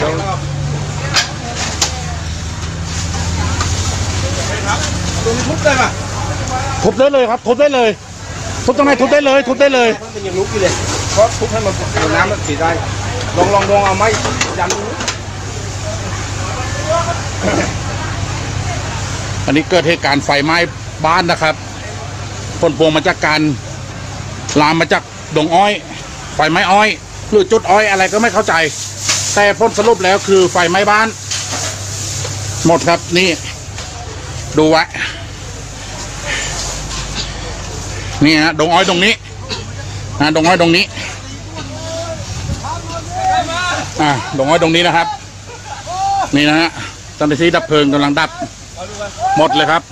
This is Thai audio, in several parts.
คตัวนี้ทุบได้ปะทุบได้เลยครับทุบได้เลย ทุบตรงไหนทุบได้เลยทุบได้เลยมันยังลุกอยู่เลยเพราะทุบให้มันน้ำมันสีได้ลองลองลองเอาไม้ยันอันนี้เกิดเหตุการณ์ไฟไหม้บ้านนะครับผลพวงมาจากการลามมาจากดงอ้อย ไฟไหม้อ้อย หรือจุดอ้อยอะไรก็ไม่เข้าใจ แต่ผลสรุปแล้วคือไฟไหม้บ้าน หมดครับนี่ ดูไว้ นี่ฮะดงอ้อยตรงนี้นะดงอ้อยตรงนี้อ่าดงอ้อยตรงนี้นะครับ นี่นะฮะเจ้าหน้าที่ดับเพลิงกำลังดับ หมดเลยครับ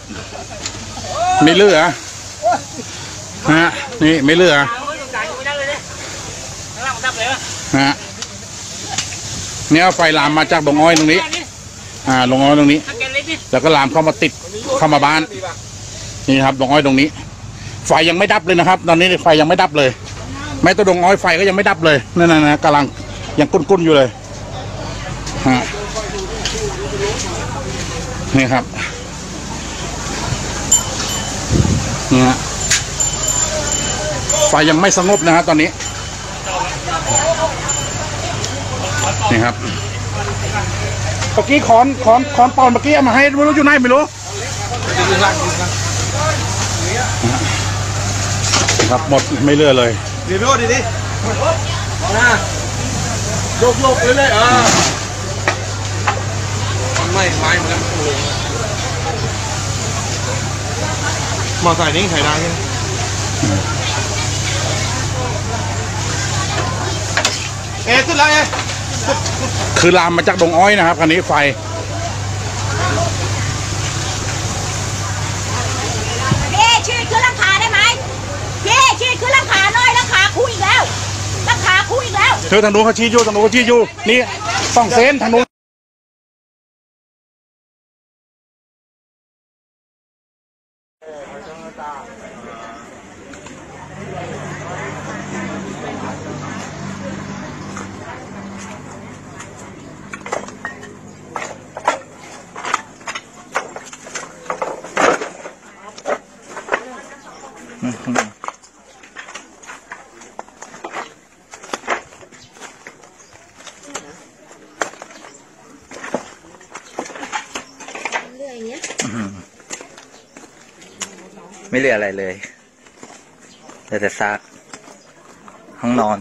ไม่เหลือฮะนี่ไม่เหลือฮะ เนี่ยไฟลามมาจากดงอ้อยตรงนี้ อ่าดงอ้อยตรงนี้ แล้วก็ลามเข้ามาติดเข้ามาบ้าน นี่ครับดงอ้อยตรงนี้ ไฟยังไม่ดับเลยนะครับ ตอนนี้ไฟยังไม่ดับเลย แม้แตัวดงอ้อยไฟก็ยังไม่ดับเลยนั่นนะนะกำลังยังกุ้นๆอยู่เลยฮะนี่ครับนี่ฮะไฟยังไม่สงบนะครับตอนนี้ นี่ครับเมื่อกี้ขอนขอนขอนปอนเมื่อกี้เอามาให้ไม่รู้อยู่ไหนไม่รู้ครับหมดไม่เหลือเลยเดี๋ยวพี่โอ้ดิดินะโยกโยกเลยเลยเออมันไม่ไม้มันแล้วมันเลยมอใส่นี่ใส่ได้ใช่ไหมเอ๊ะขึ้นแล้วเอ๊ะ คือลามมาจากดงอ้อยนะครับคันนี้ไฟ พี่ชีดขึ้นราคาได้ไหมพี่ชีดขึ้นราคาหน่อยราคาคุยอีกแล้วราคาคุยอีกแล้ว เธอทางนู้นเขาชี้อยู่ทางนู้นเขาชี้อยู่นี่สองเซนทางนู้น ไม่เหลืออะไรเลยเหลือแต่ซากห้องนอน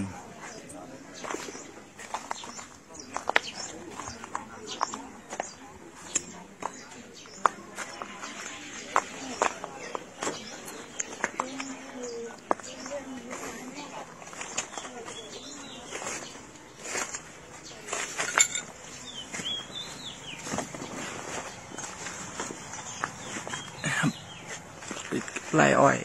ไรอ้อย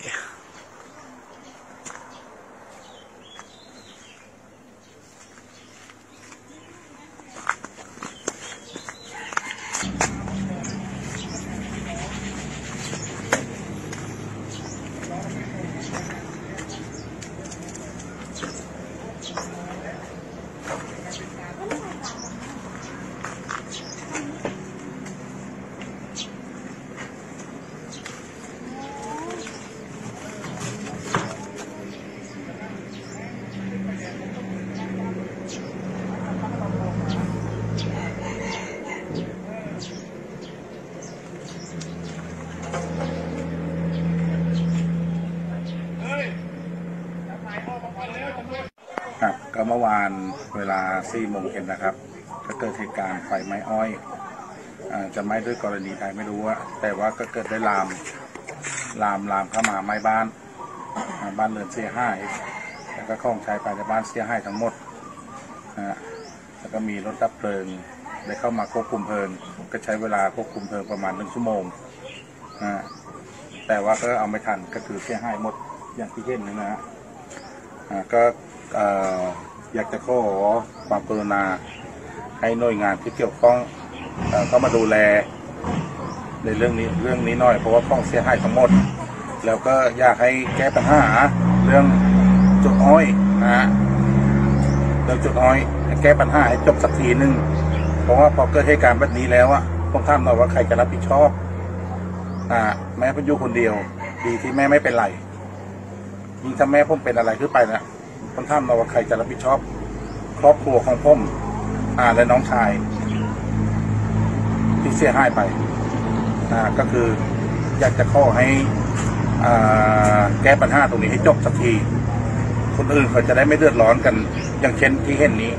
ครับก็เมื่อวานเวลา4โมงเย็นนะครับ ก็เกิดเหตุการณ์ไฟไหม้อ้อยจะไหม้ด้วยกรณีใดไม่รู้ว่าแต่ว่าก็เกิดได้ลามลามลามเข้ามาไหม้บ้าน บ้านเรือนเสียหายแล้วก็ของใช้ภายในบ้านเสียหายทั้งหมดนะฮะแล้วก็มีรถดับเพลิงได้เข้ามาควบคุมเพลิง ก็ใช้เวลาควบคุมเพลิงประมาณหนึ่งชั่วโมงนะฮะแต่ว่าก็เอาไม่ทันก็คือเสียหายหมดอย่างที่เห็นนะฮะ ก็อยากจะขอความกรุณาให้หน่วยงานที่เกี่ยวข้องเข้ามาดูแลในเรื่องนี้เรื่องนี้หน่อยเพราะว่าข้องเสียหายทั้งหมด แล้วก็อยากให้แก้ปัญหาเรื่องจุดอ้อยนะเรื่องจุดอ้อยให้แก้ปัญหาให้จบสักทีหนึ่งเพราะว่าพอเกิดเหตุการณ์แบบนี้แล้วอะผมถามหน่อยว่าใครจะรับผิดชอบอ่าแม่เพิ่นอยู่คนเดียว ดีที่แม่ไม่เป็นไร ยิ่งถ้าแม่ผมเป็นอะไรขึ้นไปนะผมถามเราว่าใครจะรับผิดชอบ ครอบครัวของผมอ่าและน้องชาย ที่เสียหายไปอ่าก็คืออยากจะข้อให้อ่าแก้ปัญหาตรงนี้ให้จบสักทีคนอื่นเขาจะได้ไม่เดือดร้อนกัน อย่างเช่นที่เห็นนี้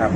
ครับ